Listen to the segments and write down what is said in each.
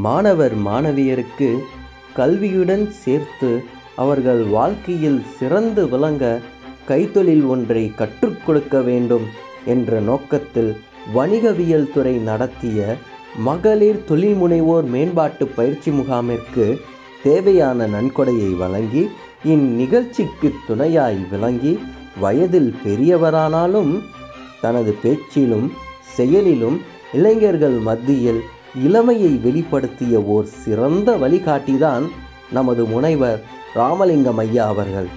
மாணவர் மாணவியருக்கு கல்வியுடன் சேர்த்து அவர்கள் வாழ்க்கையில் சிறந்து விளங்க கைத்தொழில் ஒன்றை கற்றுக் கொடுக்க வேண்டும் என்ற நோக்கத்தில் வணிகவியல் துறை நடத்திய மகளிர் தொழில்முனைவோர் மேம்பாட்டு பயிற்சி முகாமிற்கு தேவையான நன்கொடையை வழங்கி இந்நிகழ்ச்சிக்கு துணையாய் விளங்கி வயதில் பெரியவரானாலும் தனது பேச்சிலும் செயலிலும் இளைஞர்கள் மத்தியில் இளமையை வெளிப்படுத்திய ஓர் சிறந்த வழிகாட்டிதான் நமது முனைவர் ராமலிங்கம் ஐயா அவர்கள்.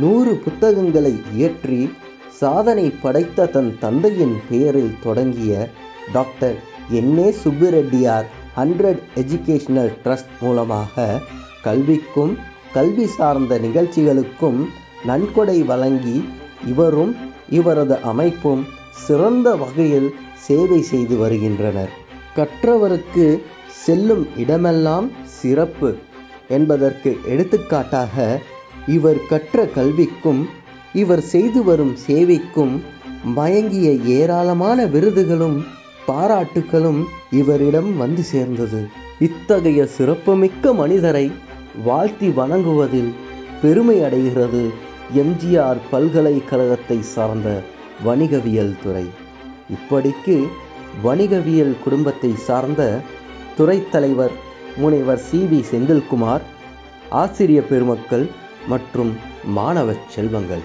நூறு புத்தகங்களை இயற்றி சாதனை படைத்த தன் தந்தையின் பெயரில் தொடங்கிய doctor N A Subbireddiar hundred educational trust மூலமாக கல்விக்கும் கல்வி சார்ந்த நிகழ்ச்சிகளுக்கும் நன்கொடை வழங்கி இவரும் இவரது அமைப்பும் சிறந்த வகையில் சேவை செய்து வருகின்றனர். கற்றவருக்கு செல்லும் இடமெல்லாம் சிறப்பு என்பதற்கு எடுத்துக்காட்டாக இவர் கற்ற கல்விக்கும் இவர் செய்து வரும் சேவைக்கும் மயங்கிய ஏராளமான விருதுகளும் பாராட்டுகளும் இவரிடம் வந்து சேர்ந்தது. இத்தகைய சிறப்புமிக்க மனிதரை வாழ்த்தி வணங்குவதில் பெருமை அடைகிறது எம்ஜிஆர் பல்கலைக்கழகத்தை சார்ந்த வணிகவியல் துறை. இப்படிக்கு வணிகவியல் குடும்பத்தை சார்ந்த துறைத்தலைவர் முனைவர் சி வி செந்தில்குமார் ஆசிரிய பெருமக்கள் மற்றும் மாணவ செல்வங்கள்.